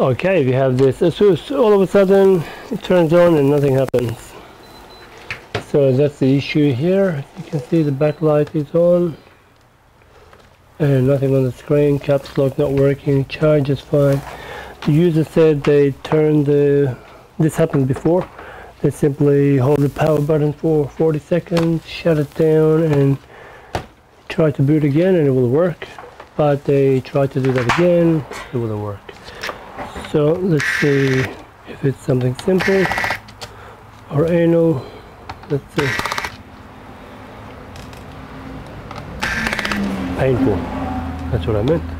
Okay, we have this ASUS. All of a sudden, it turns on and nothing happens. So that's the issue here. You can see the backlight is on. And nothing on the screen. Caps lock not working. Charge is fine. The user said they turned the... This happened before. They simply hold the power button for 40 seconds, shut it down, and try to boot again, and it will work. But they try to do that again, it wouldn't work. So let's see if it's something simple or anal. Let's see. Painful. That's what I meant.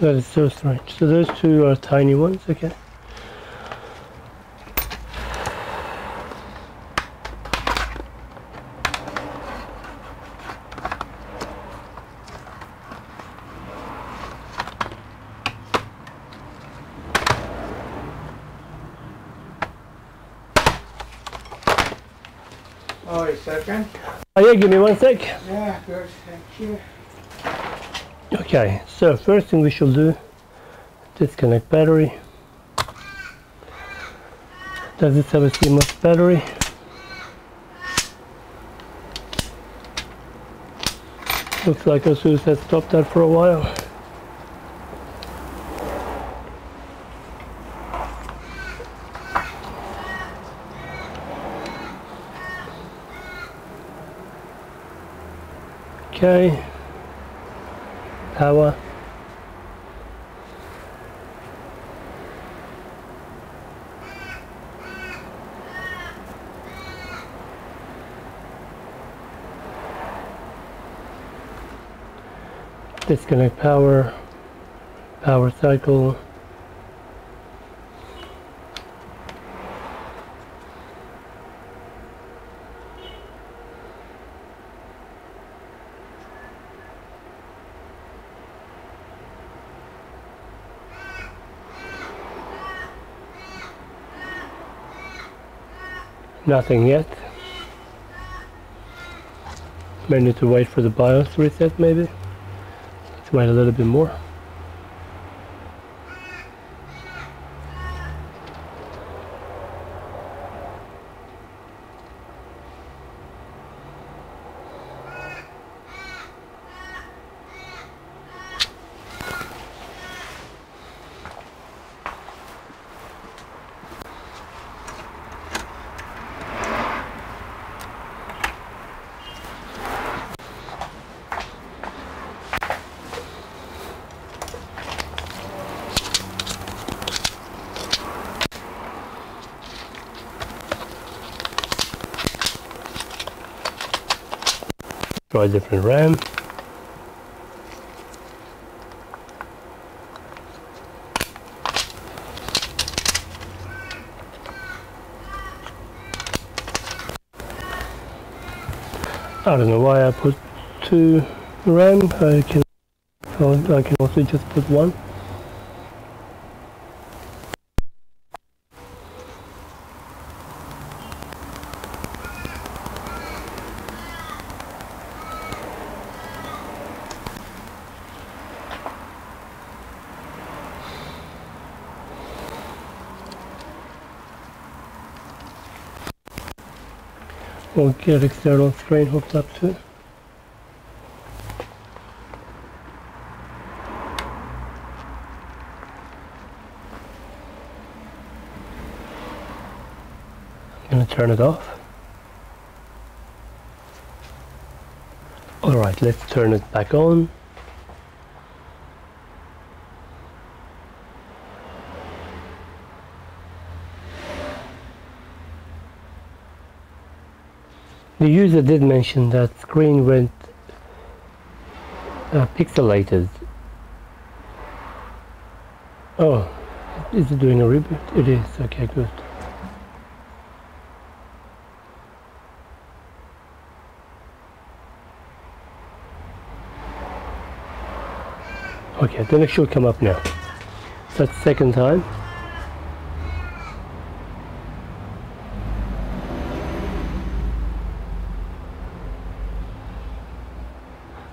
That is so strange. So those two are tiny ones, okay. Oh, a second. Oh yeah, give me one sec. Yeah, good, thank you. Okay, so first thing we should do, disconnect battery. Does this have a CMOS battery? Looks like ASUS has stopped that for a while. Okay. Power. Disconnect power. Power cycle. Nothing yet. May need to wait for the BIOS reset maybe. Let's wait a little bit more. Try a different RAM. I don't know why I put two RAM. I can I can also just put one. We'll get external strain hooked up too. I'm gonna turn it off. Alright, let's turn it back on. The user did mention that screen went uh, pixelated. Oh, is it doing a reboot? It is, okay, good. Okay, then it should come up now. That's second time.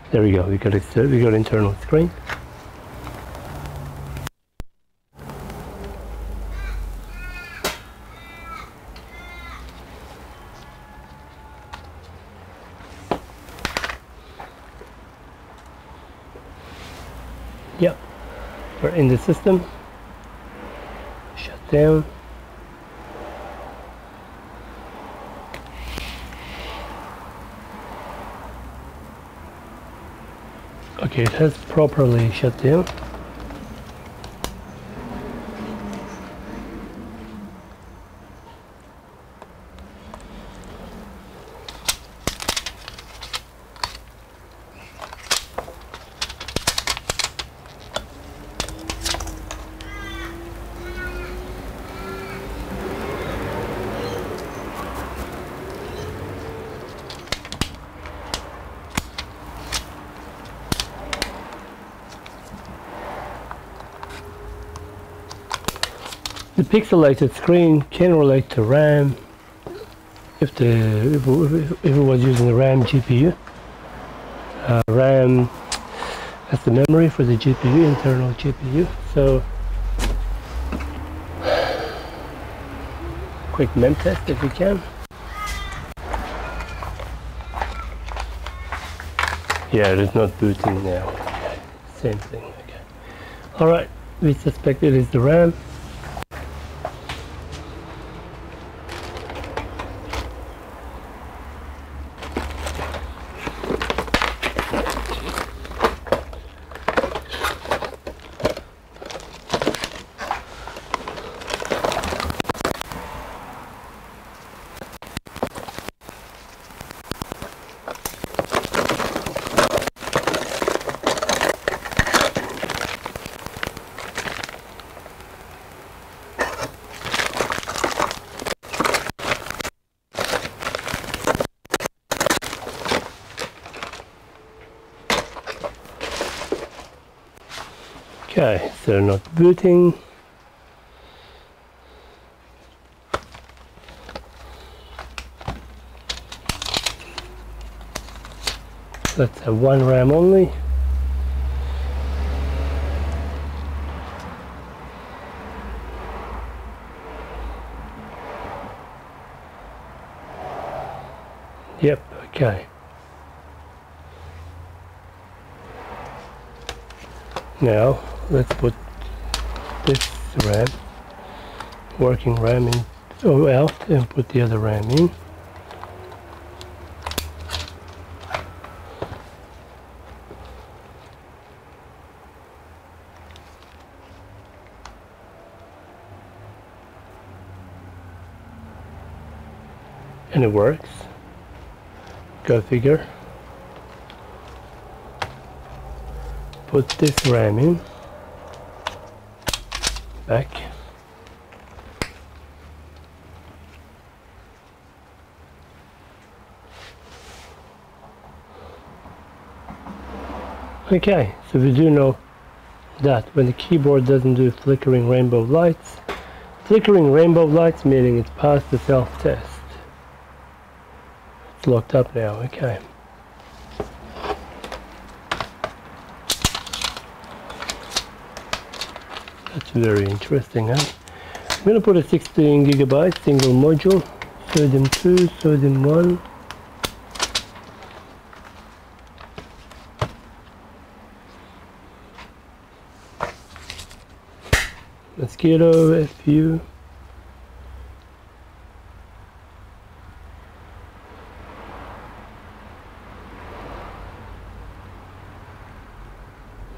There we go. We got it. Uh, we got internal screen. Yep, we're in the system. Shut down. Okay, it has properly shut down. Pixelated screen can relate to RAM if the if, it- if it was using the RAM GPU. Uh, RAM that's the memory for the GPU, internal GPU. So quick mem test if you can. Yeah, it is not booting now. Same thing. Okay. All right, we suspect it is the RAM. Okay, so not booting. Let's have one RAM only. Yep, okay. Now let's put this RAM, working RAM in, oh, out and put the other RAM in. And it works. Go figure. put this RAM in back. Okay so we do know that when the keyboard doesn't do flickering rainbow lights flickering rainbow lights meaning it's passed the self-test. It's locked up now okay very interesting, huh? I'm gonna put a 16 gigabyte single module, SO-DIMM 2, SO-DIMM 1. Mosquito, FU.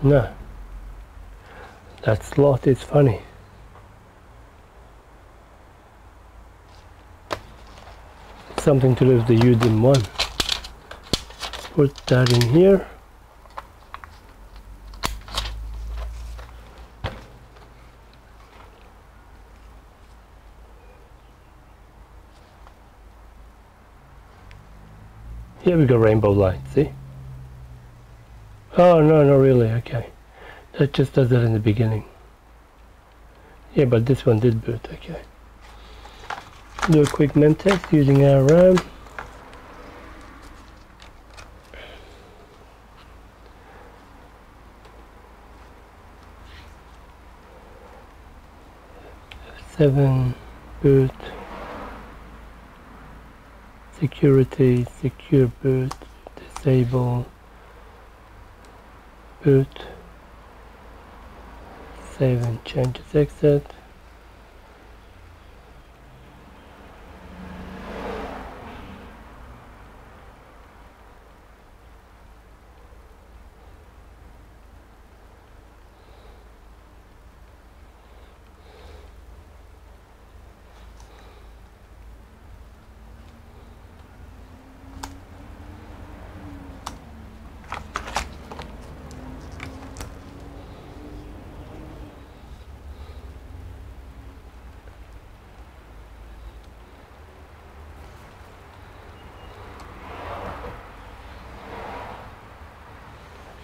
No. That slot is funny. Something to do with the UDIM one. Put that in here. Here we go rainbow light, see? Oh no, no really, okay. That just does that in the beginning. Yeah, but this one did boot, okay. Do a quick mem test using our RAM. Seven boot security secure boot disable boot save and change its exit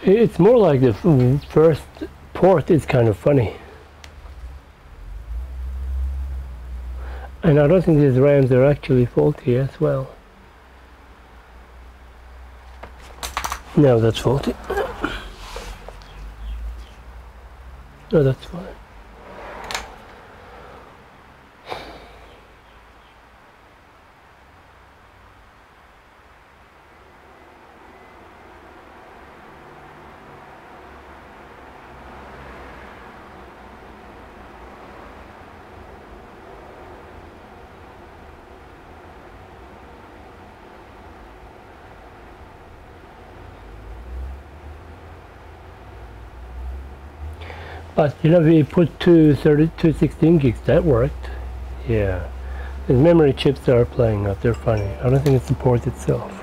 It's more like the first port is kind of funny. And I don't think these RAMs are actually faulty as well. No, that's faulty. No, that's fine. But you know, we put two 32 16 gigs, that worked. Yeah. The memory chips are playing up, they're funny. I don't think it's the port itself.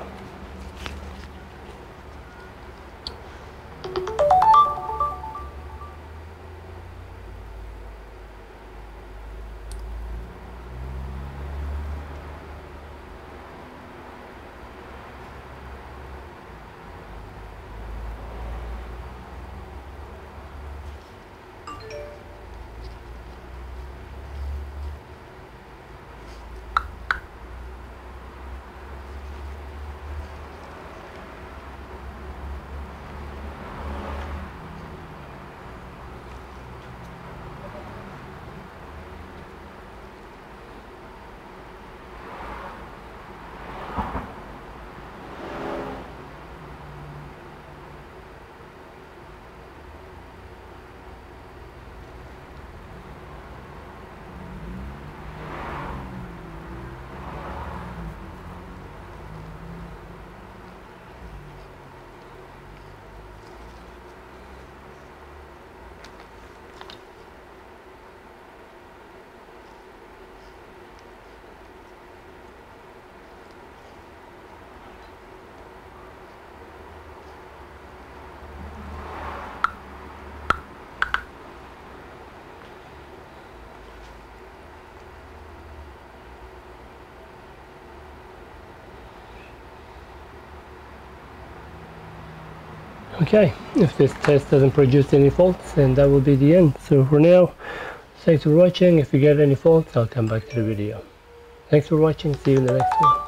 Okay, if this test doesn't produce any faults, then that will be the end. So for now, thanks for watching. If you get any faults, I'll come back to the video. Thanks for watching. See you in the next one.